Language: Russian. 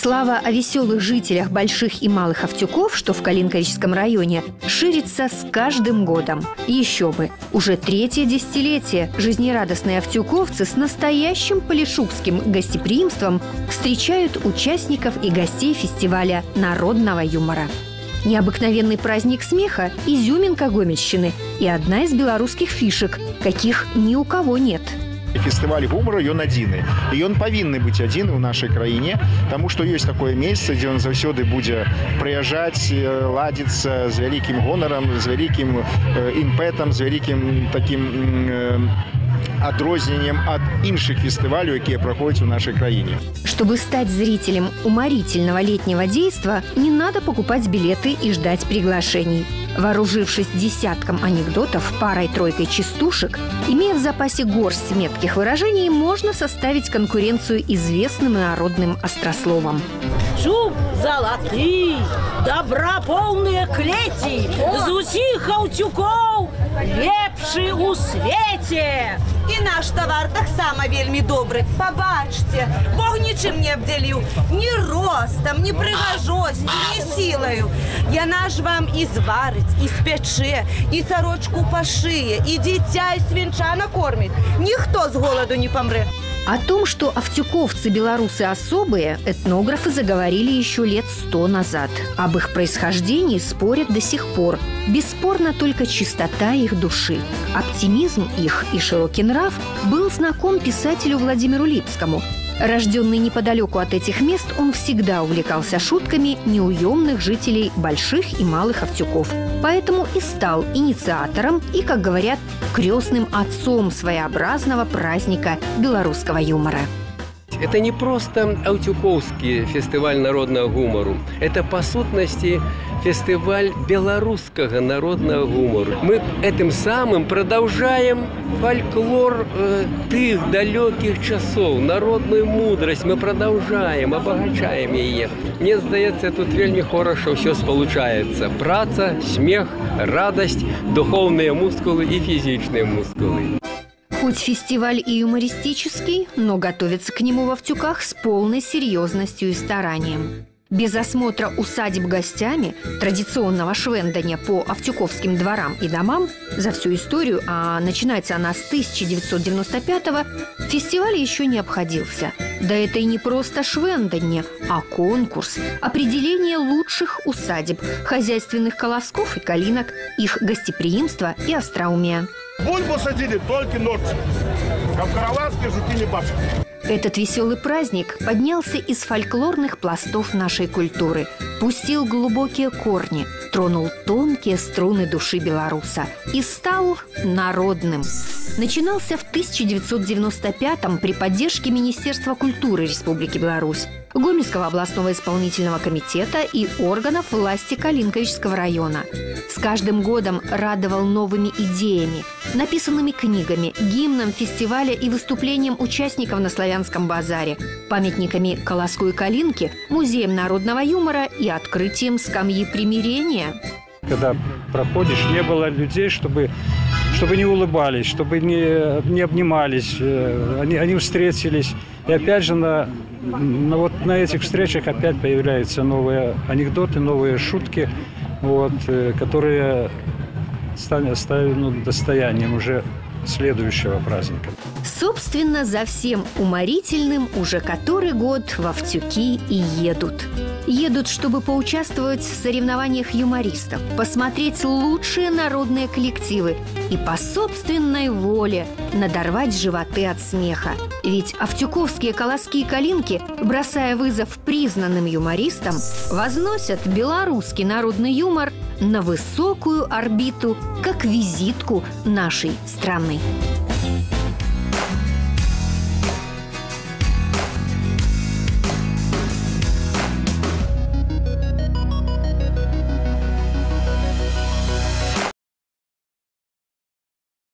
Слава о веселых жителях Больших и Малых Автюков, что в Калинковическом районе, ширится с каждым годом. Еще бы! Уже третье десятилетие жизнерадостные автюковцы с настоящим полишукским гостеприимством встречают участников и гостей фестиваля народного юмора. Необыкновенный праздник смеха – изюминка Гомельщины и одна из белорусских фишек, каких ни у кого нет – фестываль гумару ён адзіны і ён павінны быць адзіны ў нашай краіне таму што ёсць такое месца дзе ён заўсёды будзе прыязджаць ладзіцца з вялікім гонарам з вялікім імпэтам з вялікім таким адрозненнем от іншых фестивалей, якія проходят в нашей краине. Чтобы стать зрителем уморительного летнего действа, не надо покупать билеты и ждать приглашений. Вооружившись десятком анекдотов, парой-тройкой частушек, имея в запасе горсть метких выражений, можно составить конкуренцию известным народным острословам. Шуб золотый, добра полные клети, з усіх аўцюкоў лепшы у свете. І наш тавар таксама вельмі добры. Пабачце, Бог нічым не абдзяліў ні ростам, ні прыгажосцю, ні сілаю. Яна ж вам і зварыць, і спячэ, і сарочку пашые, і дзіця і свінча накорміць. Ніхто з голаду не памрэ. О том, что автюковцы-белорусы особые, этнографы заговорили еще лет сто назад. Об их происхождении спорят до сих пор. Бесспорно только чистота их души. Оптимизм их и широкий нрав был знаком писателю Владимиру Липскому – Рожденный неподалеку от этих мест, он всегда увлекался шутками неуемных жителей больших и малых Овтюков. Поэтому и стал инициатором и, как говорят, крестным отцом своеобразного праздника белорусского юмора. Это не просто Аутюковский фестиваль народного гумору. Это, по сутности, фестиваль белорусского народного гумора. Мы этим самым продолжаем фольклор э, тых далеких часов, народную мудрость. Мы продолжаем, обогащаем ее. Мне здається, тут вельми хорошо все получается. Праца, смех, радость, духовные мускулы и физические мускулы. Хоть фестиваль и юмористический, но готовится к нему в Автюках с полной серьезностью и старанием. Без осмотра усадеб гостями, традиционного швендания по Автюковским дворам и домам за всю историю, а начинается она с 1995-го, фестиваль еще не обходился. Да это и не просто швендание, а конкурс, определение лучших усадеб, хозяйственных колосков и калинок, их гостеприимства и остроумия. Бульбу садили только ночью. Как караванские жуки не башки. Этот веселый праздник поднялся из фольклорных пластов нашей культуры, пустил глубокие корни, тронул тонкие струны души белоруса и стал народным. Начинался в 1995-м при поддержке Министерства культуры Республики Беларусь. Гомельского областного исполнительного комитета и органов власти Калинковического района. С каждым годом радовал новыми идеями, написанными книгами, гимном фестиваля и выступлением участников на Славянском базаре, памятниками Колоску и Калинке, музеем народного юмора и открытием скамьи примирения. Когда проходишь, не было людей, чтобы чтобы не улыбались, чтобы не, не обнимались, э, они, они встретились. И опять же на но вот на этих встречах опять появляются новые анекдоты, новые шутки, вот, э, которые ну, достоянием уже следующего праздника. Собственно, за всем уморительным уже который год в Автюки и едут. Едут, чтобы поучаствовать в соревнованиях юмористов, посмотреть лучшие народные коллективы и по собственной воле надорвать животы от смеха. Ведь автюковские колоски и калинки, бросая вызов признанным юмористам, возносят белорусский народный юмор на высокую орбиту, как визитку нашей страны.